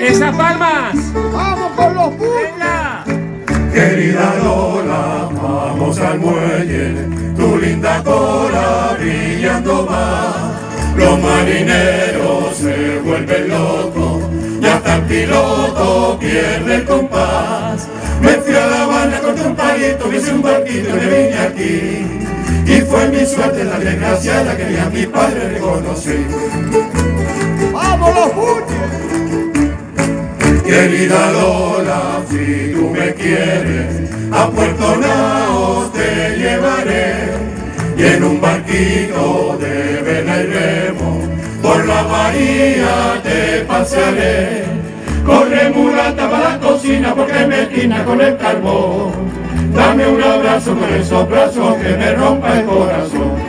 ¡Esas palmas! ¡Vamos con los puños! Querida Lola, vamos al muelle, tu linda cola brillando va. Los marineros se vuelven locos y hasta el piloto pierde el compás. Me fui a La Habana con un palito, me hice un barquito y me vine aquí. Y fue mi suerte la desgraciada que ni a mi padre reconocí. ¡Vamos los puños! Querida Lola, si tú me quieres, a Puerto Naos te llevaré. Y en un barquito de vela y remo, por la bahía te pasearé. Corre mulata para la cocina porque me quina con el carbón. Dame un abrazo con esos brazos que me rompa el corazón.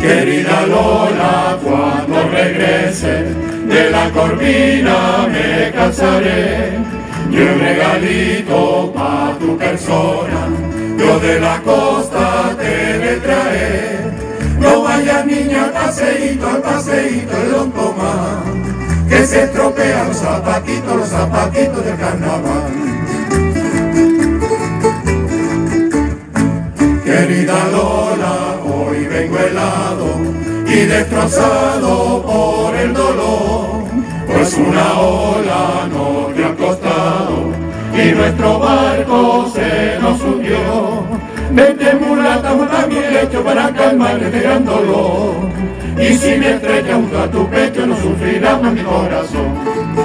Querida Lola, cuando regrese de la corvina me casaré. Y un regalito pa' tu persona, yo de la costa te de traer. No vayas niña al paseíto, al paseíto de Don Tomás, que se estropean los zapatitos, los zapatitos del carnaval. Querida Lola, hoy vengo helado y destrozado por el dolor, pues una ola nos nuestro barco se nos hundió. Vente mulata, a mi lecho para calmar este gran dolor. Y si me estrella junto a tu pecho, no sufrirá más mi corazón.